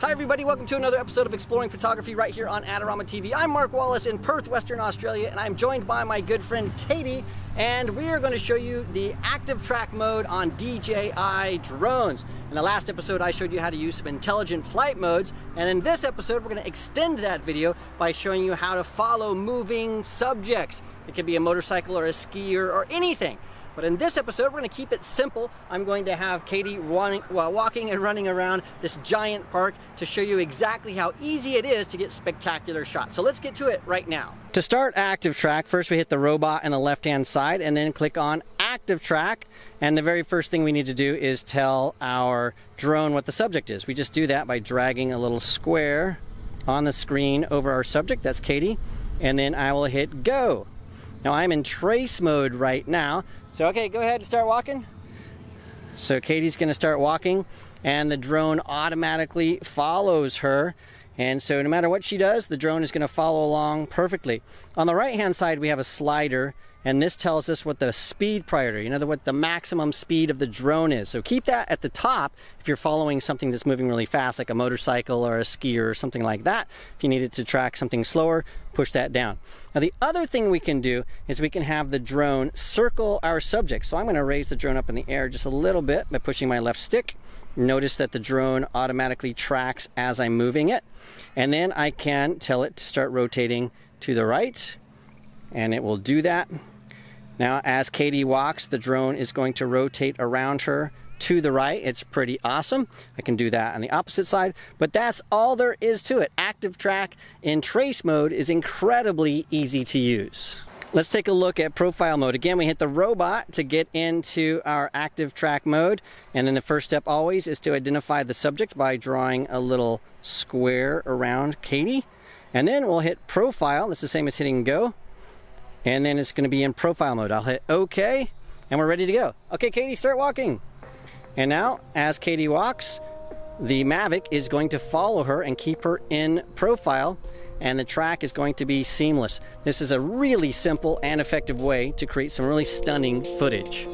Hi everybody, welcome to another episode of Exploring Photography right here on Adorama TV. I'm Mark Wallace in Perth, Western Australia, and I'm joined by my good friend Katie, and we are going to show you the active track mode on DJI drones. In the last episode, I showed you how to use some intelligent flight modes, and in this episode, we're going to extend that video by showing you how to follow moving subjects. It could be a motorcycle or a skier or anything. But in this episode, we're going to keep it simple. I'm going to have Katie running, well, walking and running around this giant park to show you exactly how easy it is to get spectacular shots. So let's get to it right now. To start active track, first we hit the robot on the left-hand side and then click on active track. And the very first thing we need to do is tell our drone what the subject is. We just do that by dragging a little square on the screen over our subject. That's Katie. And then I will hit go. Now I'm in trace mode right now. So okay, go ahead and start walking. So Katie's gonna start walking and the drone automatically follows her. And so no matter what she does, the drone is gonna follow along perfectly. On the right hand side, we have a slider and this tells us what the speed priority, you know, the what the maximum speed of the drone is. So keep that at the top if you're following something that's moving really fast, like a motorcycle or a skier or something like that. If you need it to track something slower, push that down. Now the other thing we can do is we can have the drone circle our subject. So I'm gonna raise the drone up in the air just a little bit by pushing my left stick. Notice that the drone automatically tracks as I'm moving it. And then I can tell it to start rotating to the right and it will do that. Now, as Katie walks, the drone is going to rotate around her to the right. It's pretty awesome. I can do that on the opposite side, but that's all there is to it. Active track in trace mode is incredibly easy to use. Let's take a look at profile mode. Again, we hit the robot to get into our active track mode. And then the first step always is to identify the subject by drawing a little square around Katie. And then we'll hit profile. That's the same as hitting go and then it's going to be in profile mode. I'll hit OK and we're ready to go. Okay, Katie, start walking. And now, as Katie walks, the Mavic is going to follow her and keep her in profile and the track is going to be seamless. This is a really simple and effective way to create some really stunning footage.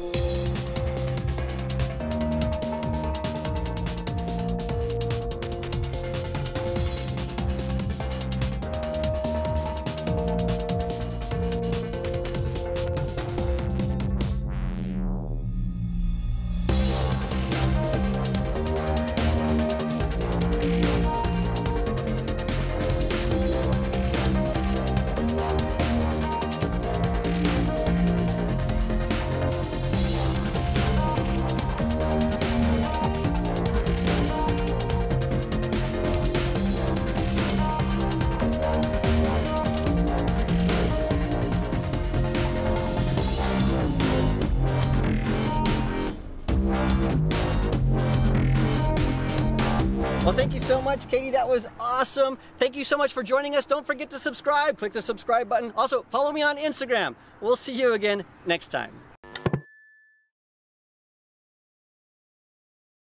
Well, thank you so much, Katie. That was awesome. Thank you so much for joining us. Don't forget to subscribe. Click the subscribe button. Also, follow me on Instagram. We'll see you again next time.